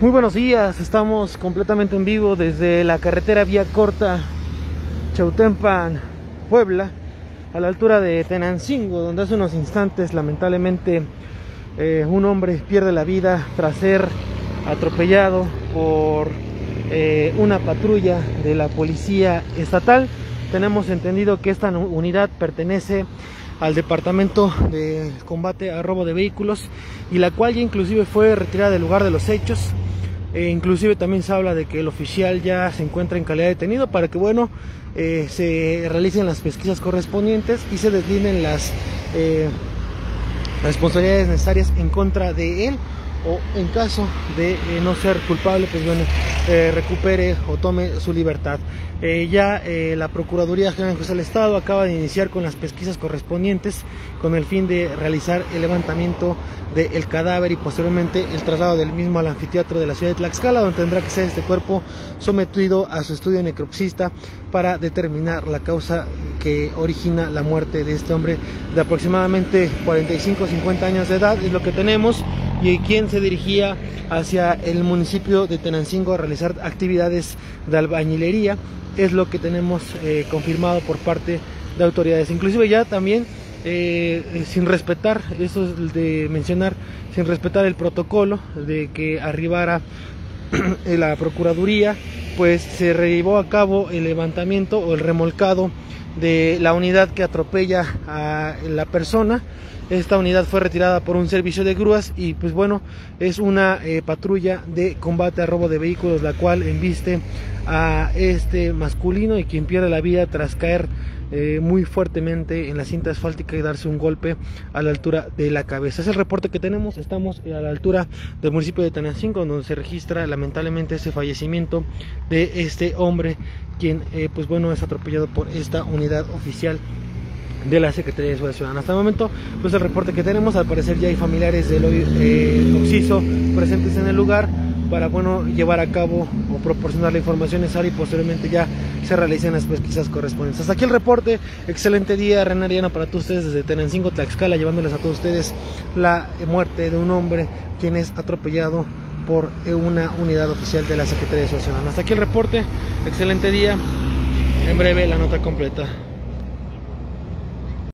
Muy buenos días, estamos completamente en vivo desde la carretera Vía Corta Chautempan, Puebla, a la altura de Tenancingo, donde hace unos instantes lamentablemente eh, un hombre pierde la vida tras ser atropellado por eh, una patrulla de la policía estatal. Tenemos entendido que esta unidad pertenece al departamento de combate a robo de vehículos y la cual ya inclusive fue retirada del lugar de los hechos e inclusive también se habla de que el oficial ya se encuentra en calidad de detenido para que bueno eh, se realicen las pesquisas correspondientes y se deslinden las eh, responsabilidades necesarias en contra de él o en caso de eh, no ser culpable, pues bueno, eh, recupere o tome su libertad. Eh, ya la Procuraduría General del Estado acaba de iniciar con las pesquisas correspondientes con el fin de realizar el levantamiento del cadáver y posteriormente el traslado del mismo al anfiteatro de la ciudad de Tlaxcala, donde tendrá que ser este cuerpo sometido a su estudio necropsista para determinar la causa que origina la muerte de este hombre de aproximadamente 45-50 años de edad, es lo que tenemos y quien se dirigía hacia el municipio de Tenancingo a realizar actividades de albañilería. Es lo que tenemos eh, confirmado por parte de autoridades. Inclusive ya también, eh, sin respetar, eso es de mencionar, sin respetar el protocolo de que arribara la Procuraduría, pues se llevó a cabo el levantamiento o el remolcado de la unidad que atropella a la persona. Esta unidad fue retirada por un servicio de grúas y pues bueno, es una eh, patrulla de combate a robo de vehículos la cual embiste a este masculino y quien pierde la vida tras caer eh, muy fuertemente en la cinta asfáltica y darse un golpe a la altura de la cabeza. Es el reporte que tenemos, estamos a la altura del municipio de Tenancingo donde se registra lamentablemente ese fallecimiento de este hombre quien eh, pues bueno es atropellado por esta unidad oficial de la Secretaría de Seguridad Ciudadana. Hasta el momento, pues el reporte que tenemos, al parecer ya hay familiares del eh, Oxiso presentes en el lugar para bueno llevar a cabo o proporcionar la información necesaria y posteriormente ya se realicen las pesquisas correspondientes. Hasta aquí el reporte, excelente día Renariana para todos ustedes desde Tenancingo, Tlaxcala, llevándoles a todos ustedes la muerte de un hombre quien es atropellado por una unidad oficial de la Secretaría de Ciudadana. Hasta aquí el reporte, excelente día, en breve la nota completa.